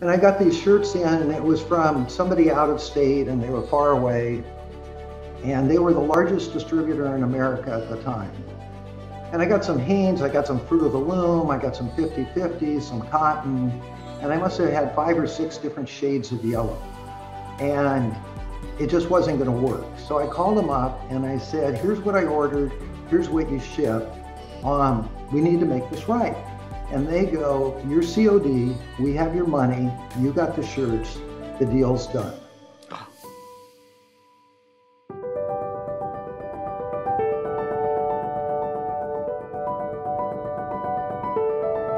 And I got these shirts in, and it was from somebody out of state, and they were far away. And they were the largest distributor in America at the time. And I got some Hanes, I got some Fruit of the Loom, I got some 50 50, some cotton, and I must have had five or six different shades of yellow. And it just wasn't going to work. So I called them up and I said, here's what I ordered, here's what you shipped. Um, we need to make this right. And they go, you're COD, we have your money, you got the shirts, the deal's done.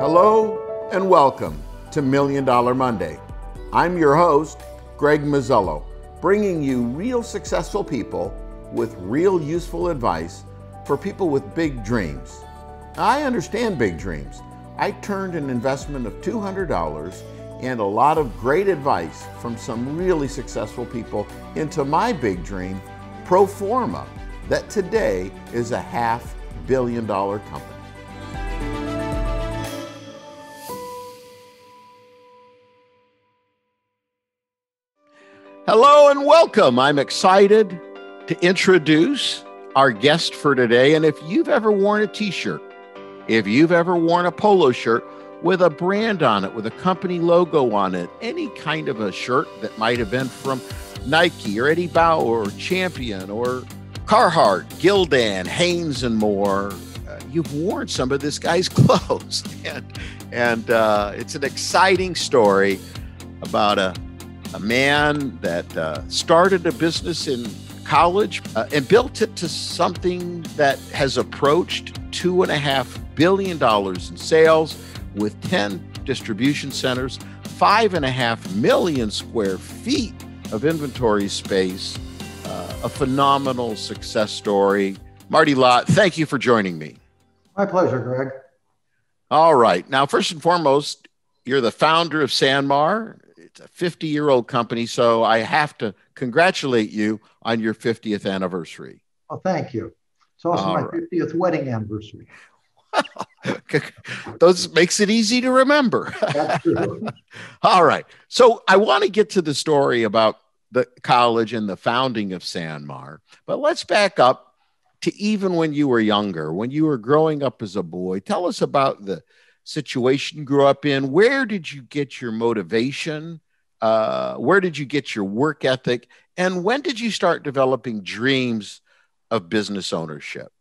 Hello and welcome to Million Dollar Monday. I'm your host, Greg Muzzillo, bringing you real successful people with real useful advice for people with big dreams. I understand big dreams. I turned an investment of $200 and a lot of great advice from some really successful people into my big dream, Proforma, that today is a half billion dollar company. Hello and welcome. I'm excited to introduce our guest for today. And if you've ever worn a t shirt, if you've ever worn a polo shirt with a brand on it, with a company logo on it, any kind of a shirt that might have been from Nike or Eddie Bauer or Champion or Carhartt, Gildan, Hanes, and more, uh, you've worn some of this guy's clothes. and and uh, it's an exciting story about a a man that uh, started a business in college uh, and built it to something that has approached two and a half billion dollars in sales with 10 distribution centers, five and a half million square feet of inventory space, uh, a phenomenal success story. Marty Lott, thank you for joining me. My pleasure, Greg. All right. Now, first and foremost, you're the founder of Sanmar it's a 50 year old company. So I have to congratulate you on your 50th anniversary. Oh, thank you. It's also All my right. 50th wedding anniversary. Those makes it easy to remember. All right. So I want to get to the story about the college and the founding of Sanmar, but let's back up to even when you were younger, when you were growing up as a boy. Tell us about the situation you grew up in. Where did you get your motivation? Uh, where did you get your work ethic? And when did you start developing dreams of business ownership?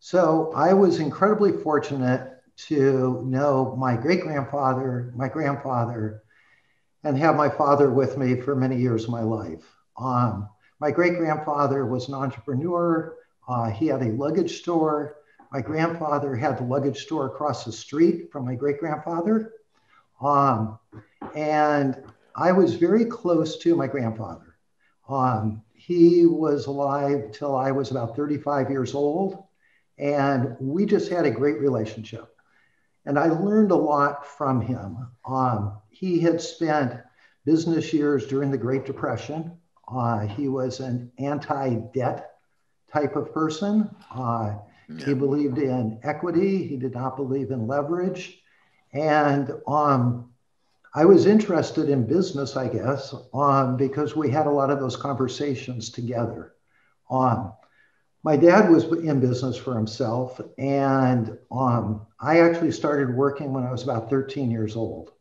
So I was incredibly fortunate to know my great grandfather, my grandfather, and have my father with me for many years of my life. Um, my great grandfather was an entrepreneur. Uh, he had a luggage store. My grandfather had the luggage store across the street from my great grandfather. Um, and I was very close to my grandfather. Um, he was alive till I was about 35 years old, and we just had a great relationship. And I learned a lot from him. Um, he had spent business years during the Great Depression. Uh, he was an anti debt type of person. Uh, yeah. He believed in equity. He did not believe in leverage. And um, I was interested in business, I guess, um, because we had a lot of those conversations together. Um, my dad was in business for himself, and um, I actually started working when I was about 13 years old.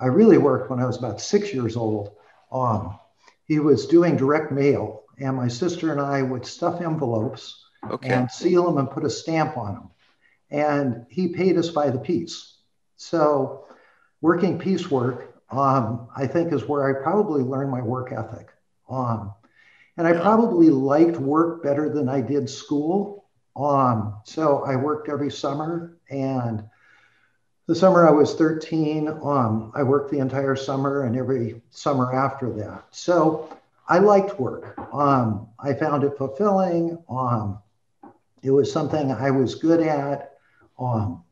I really worked when I was about six years old. Um, he was doing direct mail, and my sister and I would stuff envelopes okay. and seal them and put a stamp on them. And he paid us by the piece. So working piecework, um, I think, is where I probably learned my work ethic. Um, and I probably liked work better than I did school. Um, so I worked every summer. And the summer I was 13, um, I worked the entire summer and every summer after that. So I liked work. Um, I found it fulfilling. Um, it was something I was good at. Um,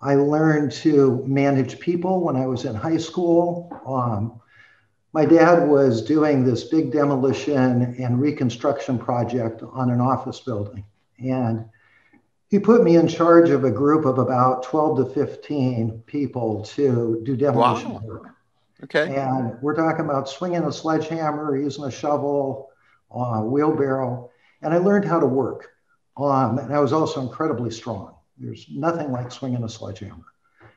I learned to manage people when I was in high school. Um, my dad was doing this big demolition and reconstruction project on an office building. And he put me in charge of a group of about 12 to 15 people to do demolition wow. work. Okay. And we're talking about swinging a sledgehammer, using a shovel, uh, wheelbarrow. And I learned how to work. Um, and I was also incredibly strong. There's nothing like swinging a sledgehammer.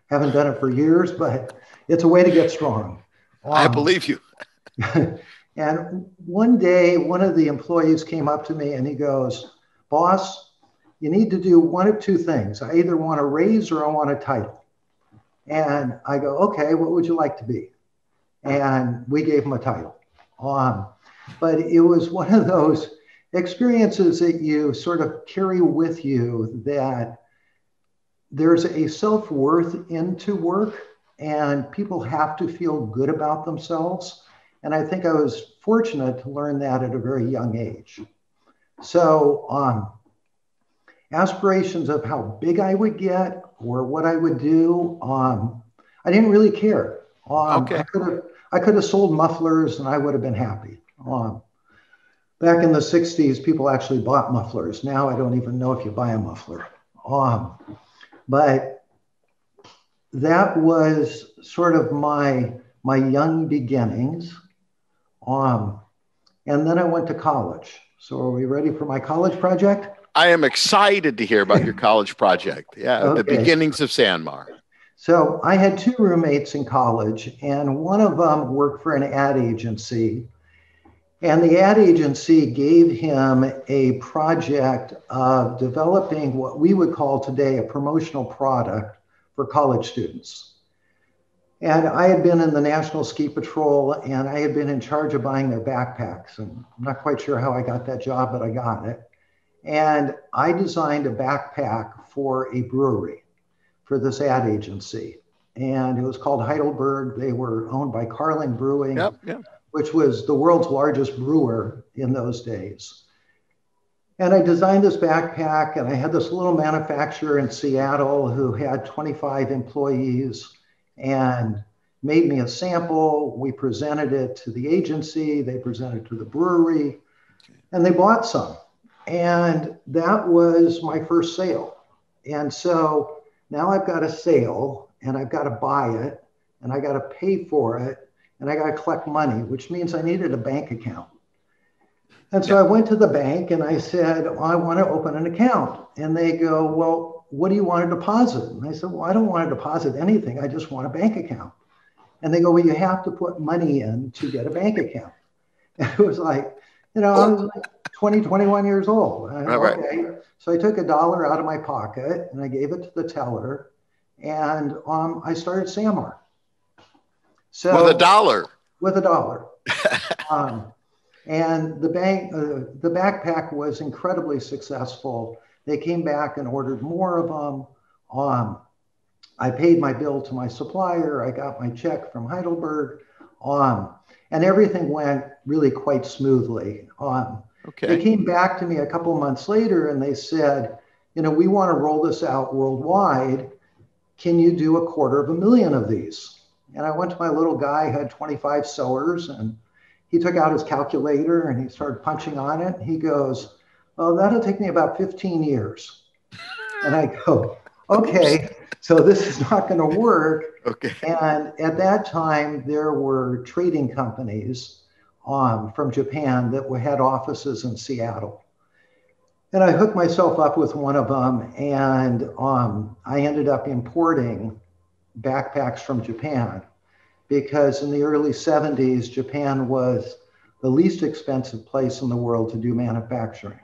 Haven't done it for years, but it's a way to get strong. Um, I believe you. And one day, one of the employees came up to me and he goes, Boss, you need to do one of two things. I either want a raise or I want a title. And I go, okay, what would you like to be? And we gave him a title. Um, but it was one of those experiences that you sort of carry with you that there's a self worth into work and people have to feel good about themselves. And I think I was fortunate to learn that at a very young age. So, um, aspirations of how big I would get or what I would do, um, I didn't really care. Um, okay. I could have I could have sold mufflers and I would have been happy. Um, back in the 60s, people actually bought mufflers. Now I don't even know if you buy a muffler. Um, but that was sort of my my young beginnings. Um, and then I went to college. So are we ready for my college project? I am excited to hear about your college project. Yeah, okay. the beginnings of Sanmar. So I had two roommates in college, and one of them worked for an ad agency. And the ad agency gave him a project of developing what we would call today a promotional product for college students. And I had been in the National Ski Patrol and I had been in charge of buying their backpacks. And I'm not quite sure how I got that job, but I got it. And I designed a backpack for a brewery for this ad agency. And it was called Heidelberg. They were owned by Carling Brewing, yep, yep. which was the world's largest brewer in those days. And I designed this backpack, and I had this little manufacturer in Seattle who had 25 employees and made me a sample. We presented it to the agency, they presented it to the brewery, and they bought some. And that was my first sale. And so now I've got a sale and I've got to buy it and I got to pay for it and I got to collect money, which means I needed a bank account. And so I went to the bank and I said, I want to open an account. And they go, Well, what do you want to deposit? And I said, Well, I don't want to deposit anything. I just want a bank account. And they go, Well, you have to put money in to get a bank account. And it was like, you know, I was like 20, 21 years old. Right, okay. Right. So I took a dollar out of my pocket and I gave it to the teller and um, I started Sanmar. So with a dollar. With a dollar. um, and the bank, uh, the backpack was incredibly successful. They came back and ordered more of them. Um, I paid my bill to my supplier. I got my check from Heidelberg. Um, and everything went really quite smoothly. Um, okay. They came back to me a couple months later and they said, you know, we want to roll this out worldwide. Can you do a quarter of a million of these? And I went to my little guy, who had 25 sewers, and he took out his calculator and he started punching on it. He goes, Oh, that'll take me about 15 years. And I go, Okay, so this is not going to work. Okay. And at that time, there were trading companies um, from Japan that had offices in Seattle. And I hooked myself up with one of them, and um, I ended up importing backpacks from Japan because in the early 70s, Japan was the least expensive place in the world to do manufacturing.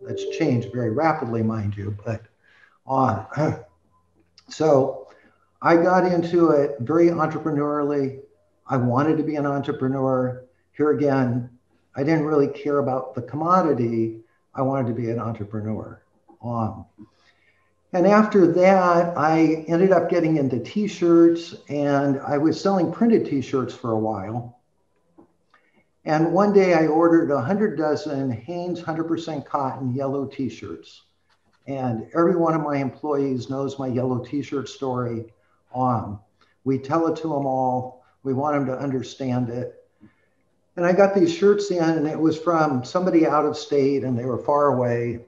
That's changed very rapidly, mind you, but on. so I got into it very entrepreneurially. I wanted to be an entrepreneur. Here again, I didn't really care about the commodity. I wanted to be an entrepreneur. Um, and after that, I ended up getting into t shirts and I was selling printed t shirts for a while. And one day I ordered 100 dozen Hanes 100% cotton yellow t shirts. And every one of my employees knows my yellow t-shirt story. Um, we tell it to them all. We want them to understand it. And I got these shirts in, and it was from somebody out of state, and they were far away.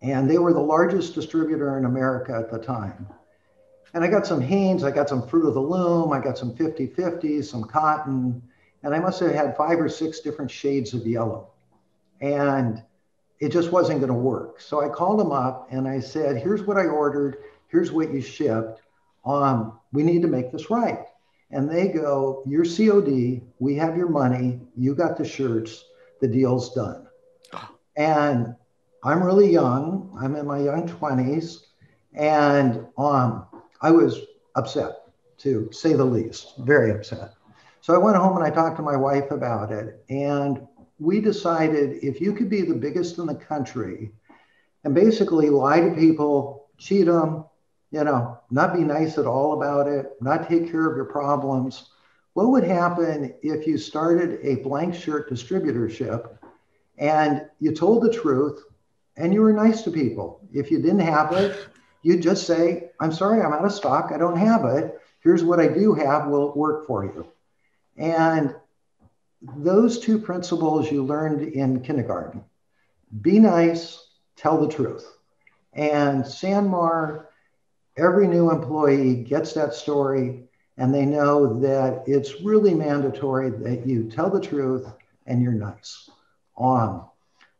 And they were the largest distributor in America at the time. And I got some Hanes, I got some Fruit of the Loom, I got some 50 50, some cotton, and I must have had five or six different shades of yellow. And it just wasn't going to work. So I called them up and I said, here's what I ordered, here's what you shipped. Um, we need to make this right. And they go, You're COD, we have your money, you got the shirts, the deal's done. And I'm really young, I'm in my young 20s, and um, I was upset to say the least, very upset. So I went home and I talked to my wife about it. And we decided if you could be the biggest in the country and basically lie to people, cheat them, you know, not be nice at all about it, not take care of your problems, what would happen if you started a blank shirt distributorship and you told the truth and you were nice to people? If you didn't have it, you'd just say, I'm sorry, I'm out of stock. I don't have it. Here's what I do have. Will it work for you? And those two principles you learned in kindergarten be nice, tell the truth. And Sanmar, every new employee gets that story and they know that it's really mandatory that you tell the truth and you're nice. On.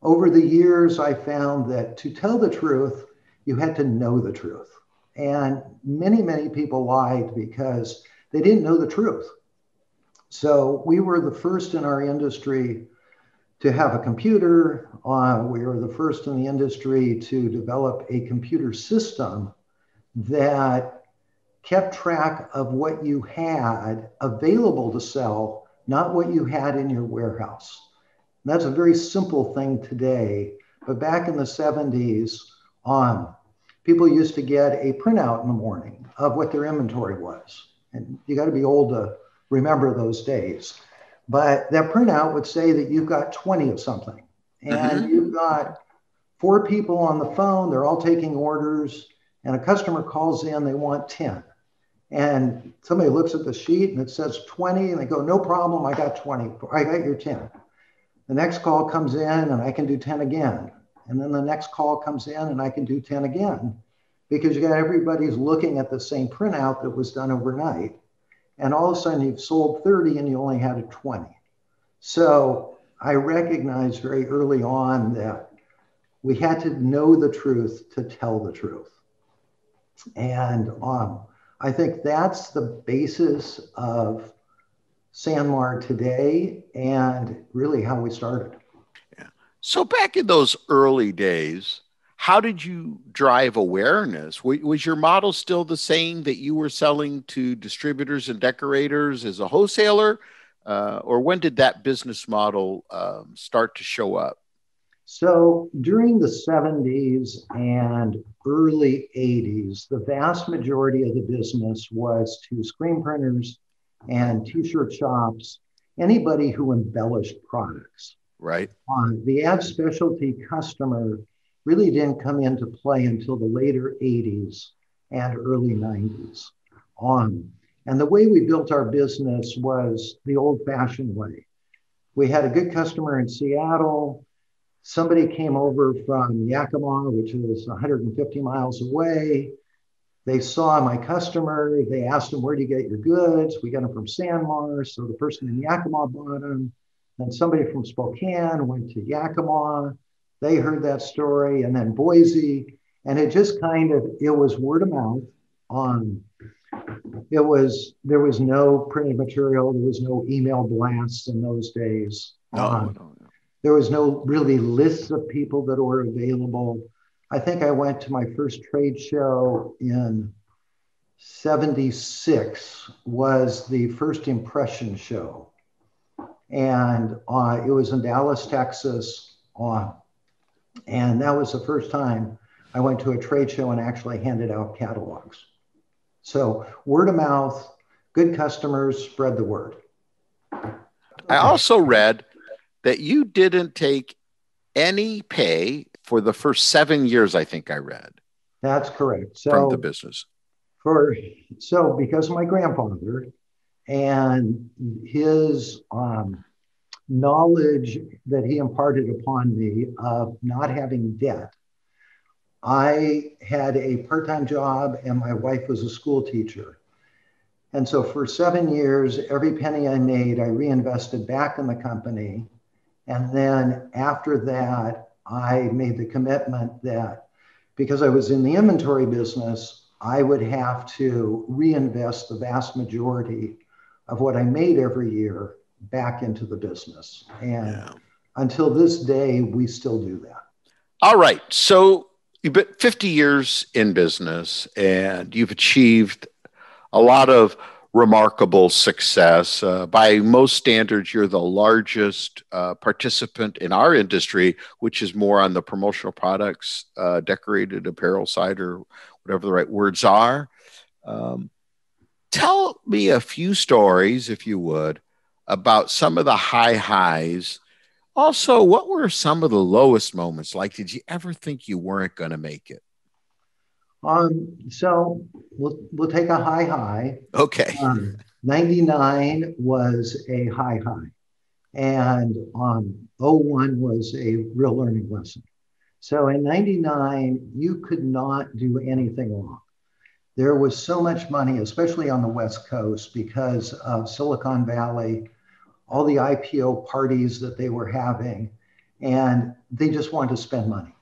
Over the years, I found that to tell the truth, you had to know the truth. And many, many people lied because they didn't know the truth. So we were the first in our industry to have a computer. Uh, we were the first in the industry to develop a computer system that kept track of what you had available to sell, not what you had in your warehouse. And that's a very simple thing today. But back in the 70s, um, people used to get a printout in the morning of what their inventory was. And you got to be old to remember those days. But that printout would say that you've got 20 of something and mm-hmm. you've got four people on the phone, they're all taking orders, and a customer calls in, they want 10. And somebody looks at the sheet and it says 20, and they go, No problem, I got 20, I got your 10. The next call comes in, and I can do 10 again. And then the next call comes in, and I can do 10 again because you got everybody's looking at the same printout that was done overnight and all of a sudden you've sold 30 and you only had a 20. So I recognized very early on that we had to know the truth to tell the truth. And um, I think that's the basis of Sanmar today and really how we started. Yeah. So back in those early days, how did you drive awareness? Was your model still the same that you were selling to distributors and decorators as a wholesaler? Uh, or when did that business model um, start to show up? So during the 70s and early 80s, the vast majority of the business was to screen printers and t shirt shops, anybody who embellished products. Right. Uh, the ad specialty customer really didn't come into play until the later 80s and early 90s on. And the way we built our business was the old fashioned way. We had a good customer in Seattle. Somebody came over from Yakima, which is 150 miles away. They saw my customer. They asked him, Where do you get your goods? We got them from Sanmar. So the person in Yakima bought them. Then somebody from Spokane went to Yakima they heard that story, and then Boise, and it just kind of it was word of mouth. On it was there was no printed material, there was no email blasts in those days. No, um, no, no. There was no really lists of people that were available. I think I went to my first trade show in 76 was the first impression show. And uh, it was in Dallas, Texas. Uh, and that was the first time I went to a trade show and actually handed out catalogs. So word of mouth, good customers spread the word. I also read that you didn't take any pay for the first seven years, I think I read. That's correct. So from the business. For so because of my grandfather and his um, knowledge that he imparted upon me of not having debt, I had a part time job and my wife was a school teacher. And so for seven years, every penny I made, I reinvested back in the company. And then after that, I made the commitment that because I was in the inventory business, I would have to reinvest the vast majority of what I made every year back into the business. And yeah. until this day, we still do that. All right. So you've been 50 years in business and you've achieved a lot of remarkable success. Uh, by most standards, you're the largest uh, participant in our industry, which is more on the promotional products, uh, decorated apparel side, or whatever the right words are. Um, tell me a few stories, if you would, about some of the high highs. Also, what were some of the lowest moments? Like, did you ever think you weren't going to make it? Um, so we'll, we'll take a high high. Okay. Um, 99 was a high high. And um, 01 was a real learning lesson. So in 99, you could not do anything wrong. There was so much money, especially on the West Coast, because of Silicon Valley, all the IPO parties that they were having, and they just wanted to spend money.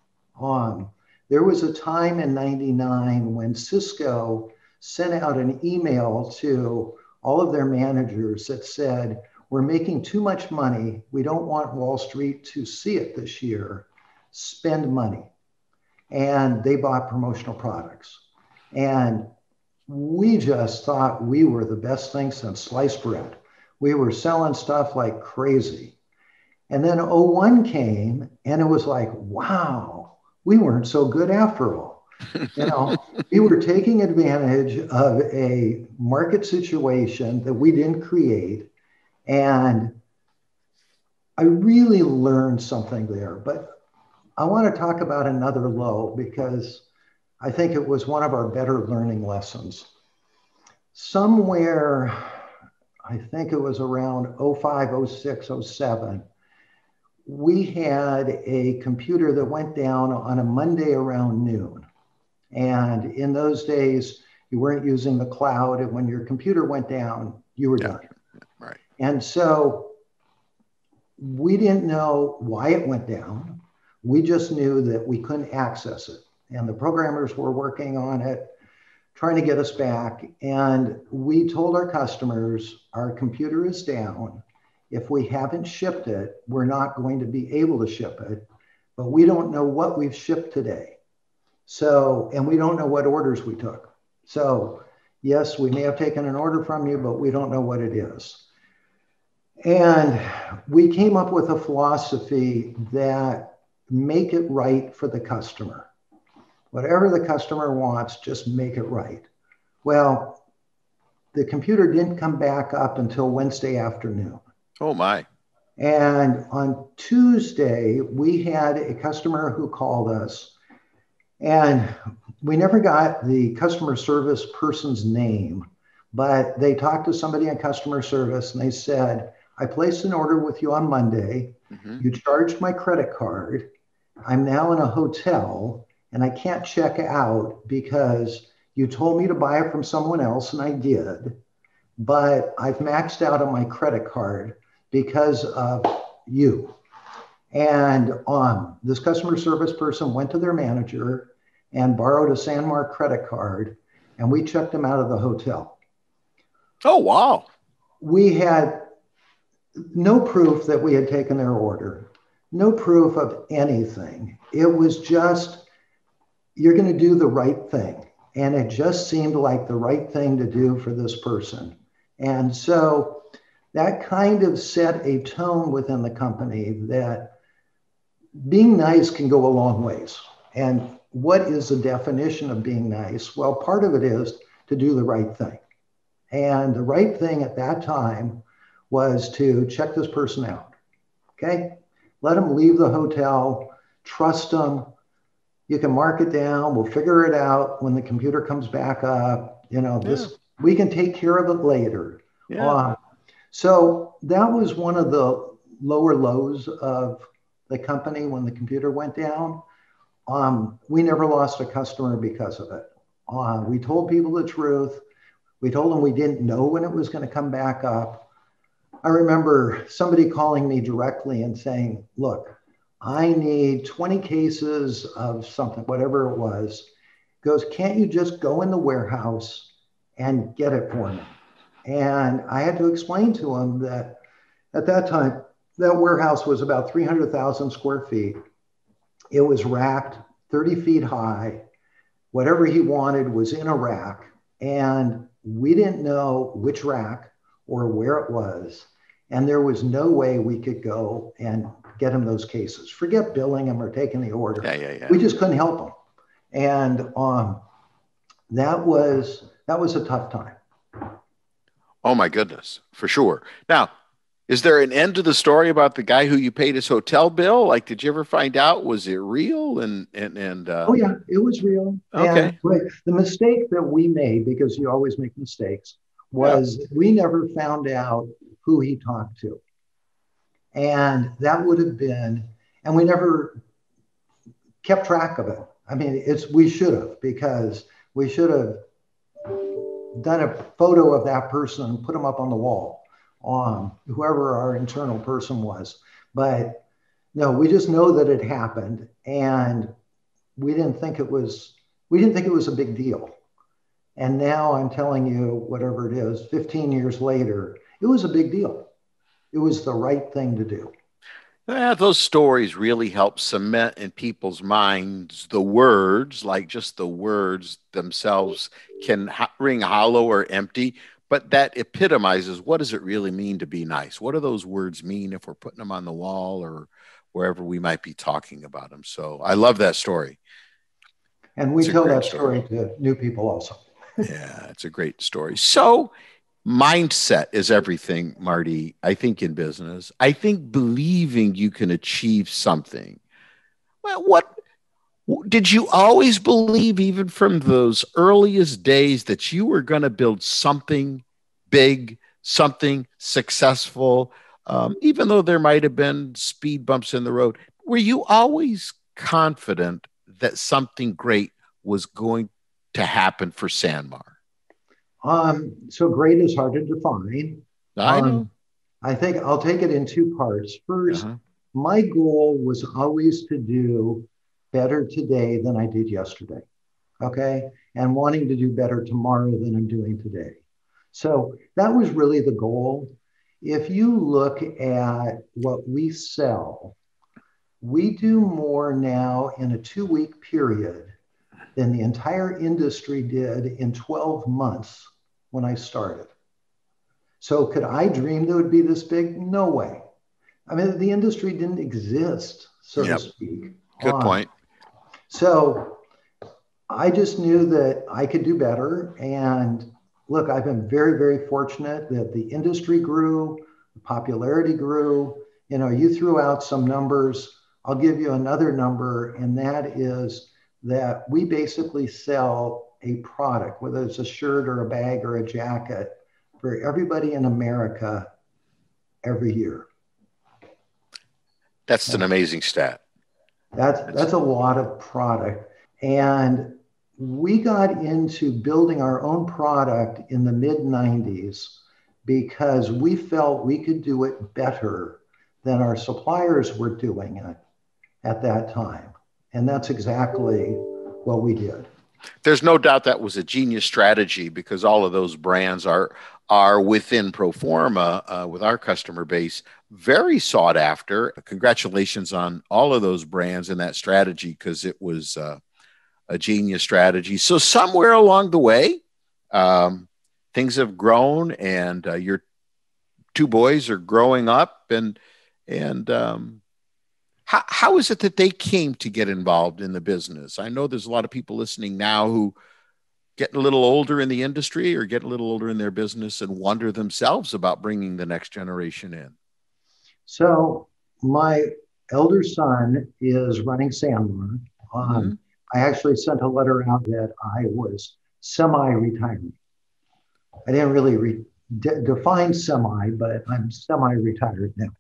There was a time in 99 when Cisco sent out an email to all of their managers that said, We're making too much money. We don't want Wall Street to see it this year. Spend money. And they bought promotional products. And we just thought we were the best thing since sliced bread. We were selling stuff like crazy. And then 01 came and it was like, wow, we weren't so good after all. You know, we were taking advantage of a market situation that we didn't create. And I really learned something there. But I want to talk about another low because I think it was one of our better learning lessons. Somewhere, I think it was around 05, 06, 07, we had a computer that went down on a Monday around noon. And in those days, you weren't using the cloud. And when your computer went down, you were yeah. done. Right. And so we didn't know why it went down. We just knew that we couldn't access it. And the programmers were working on it, trying to get us back. And we told our customers, our computer is down if we haven't shipped it, we're not going to be able to ship it, but we don't know what we've shipped today. So, and we don't know what orders we took. So, yes, we may have taken an order from you, but we don't know what it is. And we came up with a philosophy that make it right for the customer. Whatever the customer wants, just make it right. Well, the computer didn't come back up until Wednesday afternoon. Oh, my. And on Tuesday, we had a customer who called us, and we never got the customer service person's name, but they talked to somebody in customer service and they said, I placed an order with you on Monday. Mm-hmm. You charged my credit card. I'm now in a hotel and I can't check out because you told me to buy it from someone else and I did, but I've maxed out on my credit card because of you. And um, this customer service person went to their manager and borrowed a Sanmar credit card, and we checked them out of the hotel. Oh, wow. We had no proof that we had taken their order, no proof of anything. It was just, you're going to do the right thing. And it just seemed like the right thing to do for this person. And so that kind of set a tone within the company that being nice can go a long ways. And what is the definition of being nice? Well, part of it is to do the right thing. And the right thing at that time was to check this person out. Okay. Let them leave the hotel, trust them. You can mark it down. We'll figure it out when the computer comes back up. You know, this yeah. we can take care of it later. Yeah. Uh, so that was one of the lower lows of the company when the computer went down. um, we never lost a customer because of it. Uh, we told people the truth. We told them we didn't know when it was going to come back up. I remember somebody calling me directly and saying, Look, I need 20 cases of something, whatever it was. Goes, can't you just go in the warehouse and get it for me? And I had to explain to him that at that time, that warehouse was about 300,000 square feet. It was racked 30 feet high. Whatever he wanted was in a rack. And we didn't know which rack or where it was. And there was no way we could go and get him those cases. Forget billing him or taking the order. Yeah, yeah, yeah. We just couldn't help him. And um, that was that was a tough time. Oh my goodness, for sure. Now, is there an end to the story about the guy who you paid his hotel bill? Like, did you ever find out was it real? And and and uh... oh yeah, it was real. Okay. And, the mistake that we made because you always make mistakes was yeah. we never found out who he talked to, and that would have been, and we never kept track of it. I mean, it's we should have because we should have done a photo of that person and put them up on the wall on whoever our internal person was. But no, we just know that it happened, and we didn't think it was we didn't think it was a big deal. And now I'm telling you, whatever it is, 15 years later, it was a big deal. It was the right thing to do. Yeah, those stories really help cement in people's minds the words, like just the words themselves can ring hollow or empty, but that epitomizes what does it really mean to be nice? What do those words mean if we're putting them on the wall or wherever we might be talking about them? So I love that story. And we it's tell that story. story to new people also. yeah, it's a great story. So mindset is everything, Marty, I think in business. I think believing you can achieve something. Well, what did you always believe, even from those earliest days, that you were going to build something big, something successful, um, even though there might have been speed bumps in the road? Were you always confident that something great was going to happen for Sanmar? Um, so great is hard to define. I um. I think I'll take it in two parts. 1st uh-huh. my goal was always to do better today than I did yesterday. Okay. And wanting to do better tomorrow than I'm doing today. So that was really the goal. If you look at what we sell, we do more now in a two week period than the entire industry did in 12 months when I started. So, could I dream that would be this big? No way. I mean, the industry didn't exist, so yep. to speak. Good point. So I just knew that I could do better. And look, I've been very, very fortunate that the industry grew, the popularity grew. You know, you threw out some numbers. I'll give you another number, and that is that we basically sell a product, whether it's a shirt or a bag or a jacket, for everybody in America every year. That's an amazing stat. That's that's a lot of product. And we got into building our own product in the mid 90s because we felt we could do it better than our suppliers were doing it at that time. And that's exactly what we did. There's no doubt that was a genius strategy because all of those brands are are within Proforma uh, with our customer base very sought after. Congratulations on all of those brands and that strategy because it was uh, a genius strategy. So somewhere along the way, um, things have grown, and uh, your two boys are growing up, and and um, how how is it that they came to get involved in the business? I know there's a lot of people listening now who getting a little older in the industry or getting a little older in their business and wonder themselves about bringing the next generation in? So, my elder son is running Sanmar. Um, mm-hmm. I actually sent a letter out that I was semi retired. I didn't really re- de- define semi, but I'm semi retired now.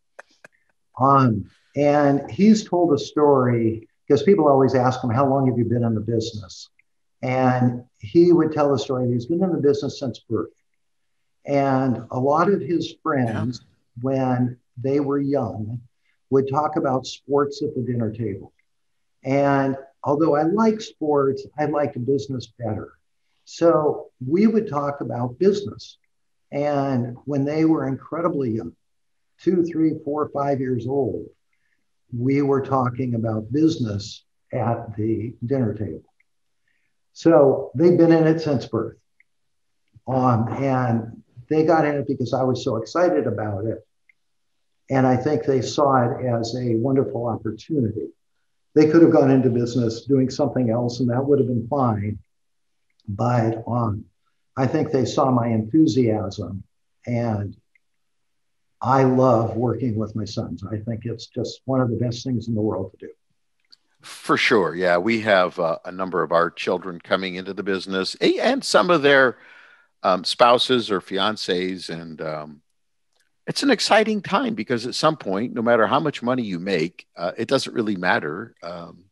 Um, and he's told a story because people always ask him, How long have you been in the business? And he would tell the story he's been in the business since birth. And a lot of his friends, yeah. when they were young, would talk about sports at the dinner table. And although I like sports, I liked business better. So we would talk about business. And when they were incredibly young, two, three, four, five years old, we were talking about business at the dinner table. So they've been in it since birth. Um, and they got in it because I was so excited about it. And I think they saw it as a wonderful opportunity. They could have gone into business doing something else, and that would have been fine. But um, I think they saw my enthusiasm, and I love working with my sons. I think it's just one of the best things in the world to do. For sure. Yeah. We have uh, a number of our children coming into the business and some of their um, spouses or fiancés. And um, it's an exciting time because at some point, no matter how much money you make, uh, it doesn't really matter. Um,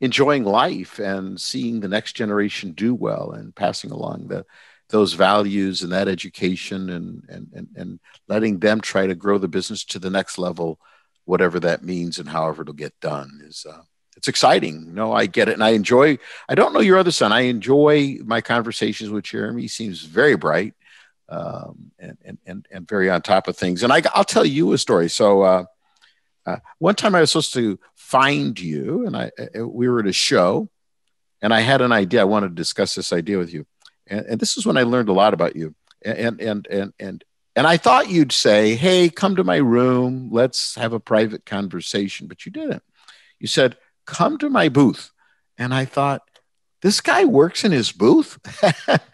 enjoying life and seeing the next generation do well and passing along the those values and that education and and and, and letting them try to grow the business to the next level whatever that means and however it'll get done is uh, it's exciting. No, I get it. And I enjoy, I don't know your other son. I enjoy my conversations with Jeremy. He seems very bright um, and, and, and, and very on top of things. And I, I'll tell you a story. So uh, uh, one time I was supposed to find you and I, uh, we were at a show and I had an idea. I wanted to discuss this idea with you. And, and this is when I learned a lot about you. And, and, and, and, and I thought you'd say, Hey, come to my room. Let's have a private conversation. But you didn't. You said, come to my booth. And I thought, this guy works in his booth.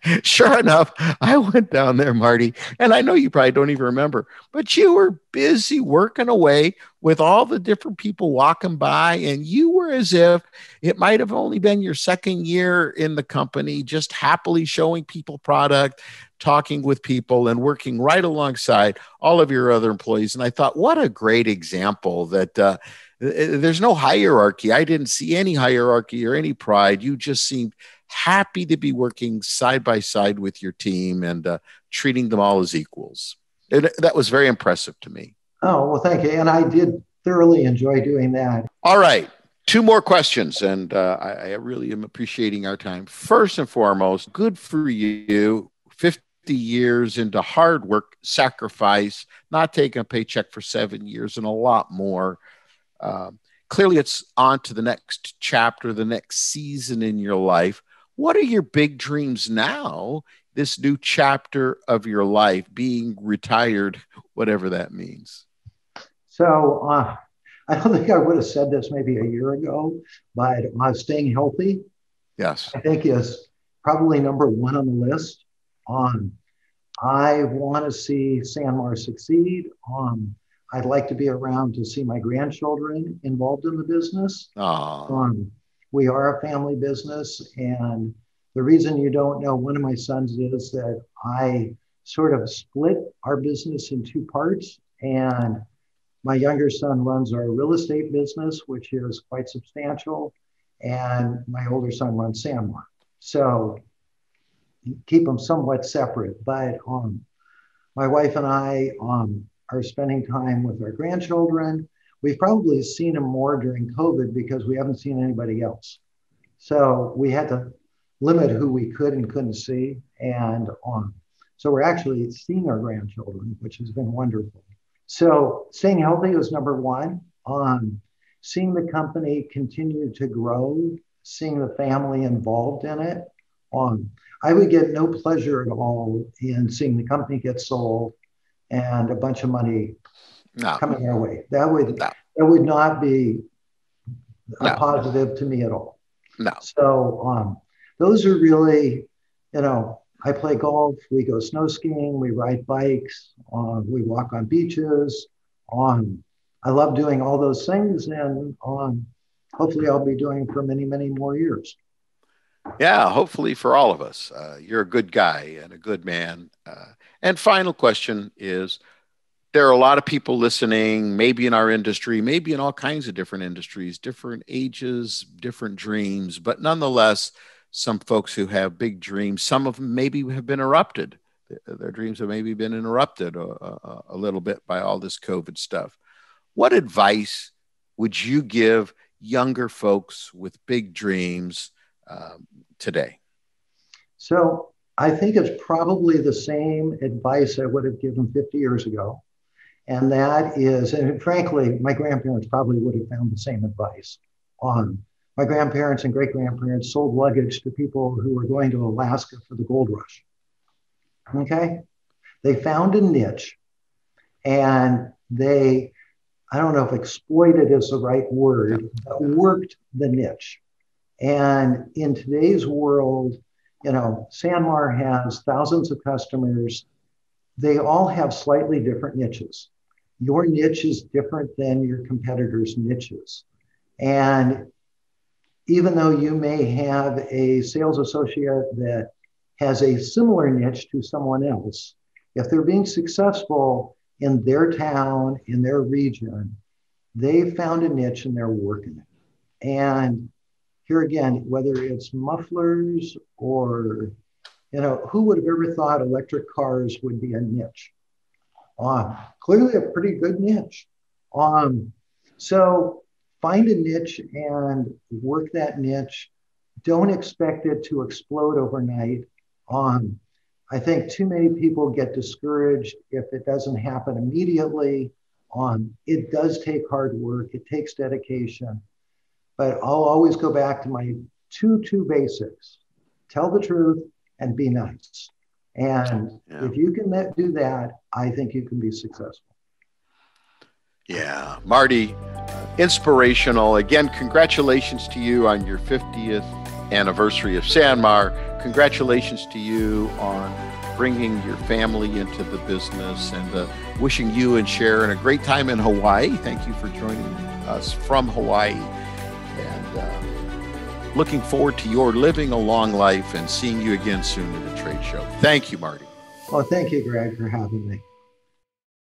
sure enough, I went down there, Marty, and I know you probably don't even remember, but you were busy working away with all the different people walking by, and you were as if it might have only been your second year in the company, just happily showing people product, talking with people, and working right alongside all of your other employees. And I thought, what a great example that. Uh, there's no hierarchy. I didn't see any hierarchy or any pride. You just seemed happy to be working side by side with your team and uh, treating them all as equals. It, that was very impressive to me. Oh, well, thank you. And I did thoroughly enjoy doing that. All right. Two more questions, and uh, I, I really am appreciating our time. First and foremost, good for you. 50 years into hard work, sacrifice, not taking a paycheck for seven years, and a lot more. Um, clearly, it's on to the next chapter, the next season in your life. What are your big dreams now? This new chapter of your life, being retired, whatever that means. So, uh, I don't think I would have said this maybe a year ago, but uh, staying healthy, yes, I think is probably number one on the list. Um, I want to see Sanmar succeed. Um, I'd like to be around to see my grandchildren involved in the business. Um, we are a family business. And the reason you don't know one of my sons is that I sort of split our business in two parts. And my younger son runs our real estate business, which is quite substantial. And my older son runs Sanmar. So keep them somewhat separate. But um, my wife and I, um, are spending time with our grandchildren. We've probably seen them more during COVID because we haven't seen anybody else. So we had to limit who we could and couldn't see. And on. So we're actually seeing our grandchildren, which has been wonderful. So staying healthy was number one. Um, seeing the company continue to grow, seeing the family involved in it. Um, I would get no pleasure at all in seeing the company get sold and a bunch of money no. coming our way. That would no. that would not be a no. positive to me at all. No. So um, those are really, you know, I play golf. We go snow skiing. We ride bikes. Uh, we walk on beaches. On, um, I love doing all those things, and um, hopefully, I'll be doing for many, many more years. Yeah, hopefully for all of us. Uh, you're a good guy and a good man. Uh, and final question is there are a lot of people listening, maybe in our industry, maybe in all kinds of different industries, different ages, different dreams, but nonetheless, some folks who have big dreams, some of them maybe have been interrupted. Their dreams have maybe been interrupted a, a, a little bit by all this COVID stuff. What advice would you give younger folks with big dreams um, today? So, I think it's probably the same advice I would have given 50 years ago. And that is, and frankly, my grandparents probably would have found the same advice on. My grandparents and great grandparents sold luggage to people who were going to Alaska for the gold rush. Okay? They found a niche and they, I don't know if exploited is the right word, but worked the niche. And in today's world, you know, Sanmar has thousands of customers. They all have slightly different niches your niche is different than your competitors' niches. And even though you may have a sales associate that has a similar niche to someone else, if they're being successful in their town, in their region, they found a niche and they're working it. And here again, whether it's mufflers or, you know, who would have ever thought electric cars would be a niche? Uh, clearly a pretty good niche. Um, so find a niche and work that niche. Don't expect it to explode overnight. Um, I think too many people get discouraged if it doesn't happen immediately. Um, it does take hard work, it takes dedication. But I'll always go back to my two two basics tell the truth and be nice. And yeah. if you can do that, I think you can be successful. Yeah, Marty, inspirational. Again, congratulations to you on your 50th anniversary of Sanmar. Congratulations to you on bringing your family into the business and uh, wishing you and Sharon a great time in Hawaii. Thank you for joining us from Hawaii. And uh, looking forward to your living a long life and seeing you again soon at a trade show. Thank you, Marty. Well, thank you, Greg, for having me.